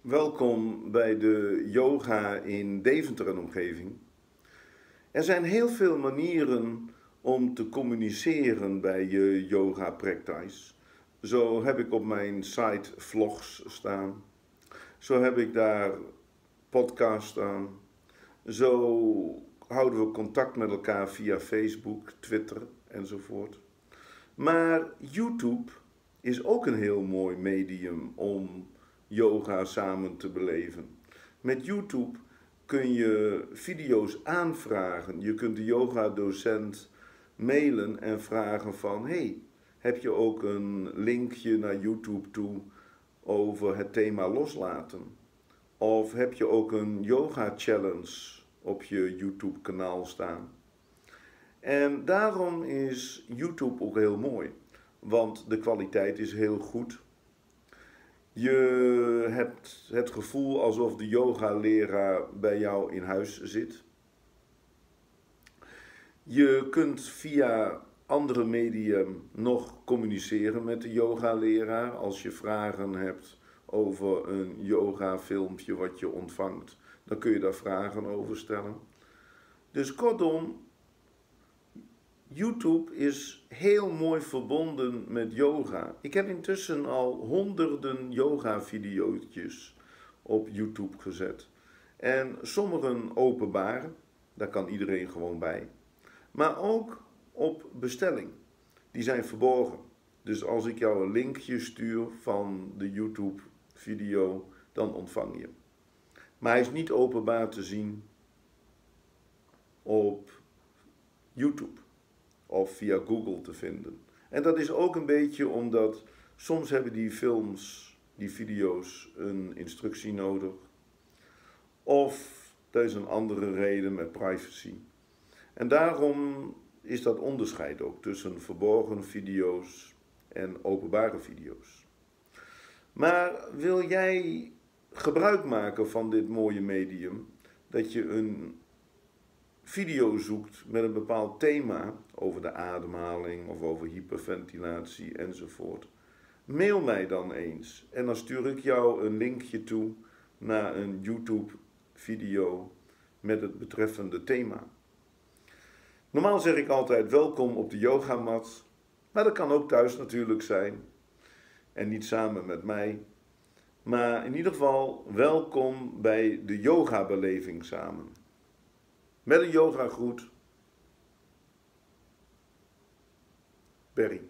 Welkom bij de yoga in Deventer en omgeving. Er zijn heel veel manieren om te communiceren bij je yoga practice. Zo heb ik op mijn site vlogs staan. Zo heb ik daar podcasts staan. Zo houden we contact met elkaar via Facebook, Twitter enzovoort. Maar YouTube is ook een heel mooi medium om yoga samen te beleven. Met YouTube kun je video's aanvragen. Je kunt de yoga-docent mailen en vragen van... hey, heb je ook een linkje naar YouTube toe over het thema loslaten? Of heb je ook een yoga-challenge op je YouTube-kanaal staan? En daarom is YouTube ook heel mooi, want de kwaliteit is heel goed. Je hebt het gevoel alsof de yoga-leraar bij jou in huis zit. Je kunt via andere medium nog communiceren met de yoga-leraar als je vragen hebt over een yoga-filmpje wat je ontvangt. Dan kun je daar vragen over stellen. Dus kortom, YouTube is heel mooi verbonden met yoga. Ik heb intussen al honderden yoga-video's op YouTube gezet. En sommigen openbaar, daar kan iedereen gewoon bij. Maar ook op bestelling. Die zijn verborgen. Dus als ik jou een linkje stuur van de YouTube-video, dan ontvang je. Maar hij is niet openbaar te zien op YouTube of via Google te vinden. En dat is ook een beetje omdat soms hebben die films, die video's, een instructie nodig. Of er is een andere reden met privacy. En daarom is dat onderscheid ook tussen verborgen video's en openbare video's. Maar wil jij gebruik maken van dit mooie medium, dat je een video zoekt met een bepaald thema over de ademhaling of over hyperventilatie enzovoort, mail mij dan eens en dan stuur ik jou een linkje toe naar een YouTube video met het betreffende thema. Normaal zeg ik altijd welkom op de yogamat, maar dat kan ook thuis natuurlijk zijn en niet samen met mij. Maar in ieder geval welkom bij de yoga-beleving samen. Met een yoga groet. Berry.